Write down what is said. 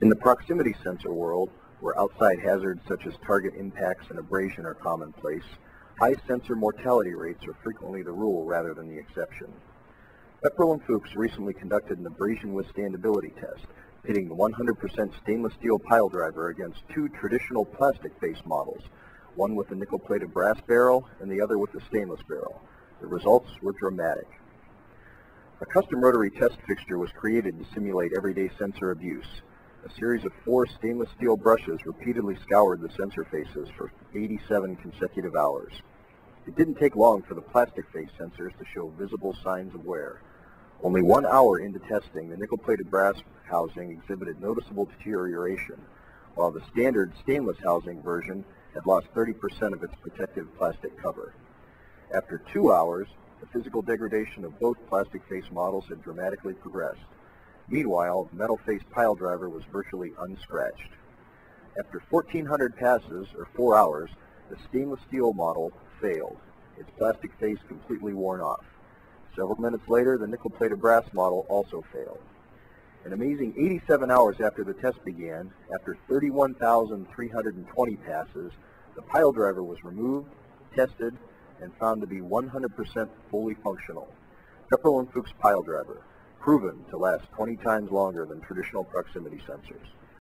In the proximity sensor world, where outside hazards such as target impacts and abrasion are commonplace, high sensor mortality rates are frequently the rule rather than the exception. Pepperl and Fuchs recently conducted an abrasion withstandability test, pitting the 100% stainless steel pile driver against two traditional plastic-based models, one with a nickel-plated brass barrel and the other with a stainless barrel. The results were dramatic. A custom rotary test fixture was created to simulate everyday sensor abuse. A series of four stainless steel brushes repeatedly scoured the sensor faces for 87 consecutive hours. It didn't take long for the plastic face sensors to show visible signs of wear. Only one hour into testing, the nickel-plated brass housing exhibited noticeable deterioration, while the standard stainless housing version had lost 30% of its protective plastic cover. After two hours, the physical degradation of both plastic face models had dramatically progressed. Meanwhile, the metal face pile driver was virtually unscratched. After 1,400 passes, or four hours, the stainless steel model failed, its plastic face completely worn off. Several minutes later, the nickel-plated brass model also failed. An amazing 87 hours after the test began, after 31,320 passes, the pile driver was removed, tested, and found to be 100% fully functional. Pepperl and Fuchs pile driver, proven to last 20 times longer than traditional proximity sensors.